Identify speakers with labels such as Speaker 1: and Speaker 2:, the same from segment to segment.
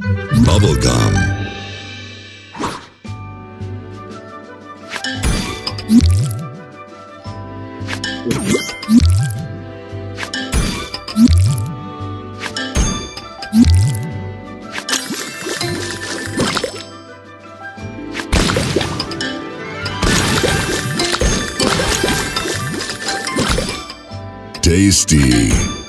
Speaker 1: Bubblegum. Tasty.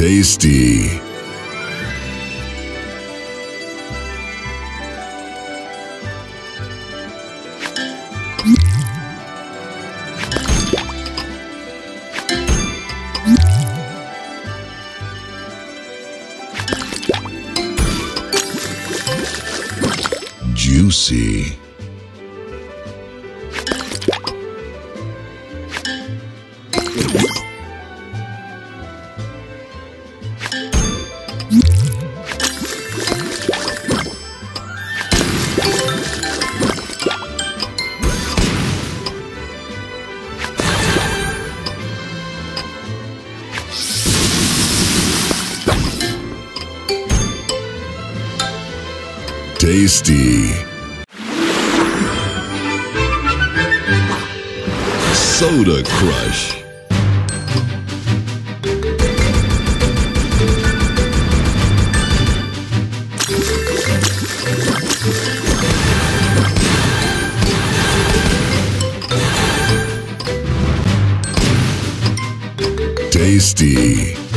Speaker 1: Tasty. Juicy. Tasty. Soda Crush. Tasty.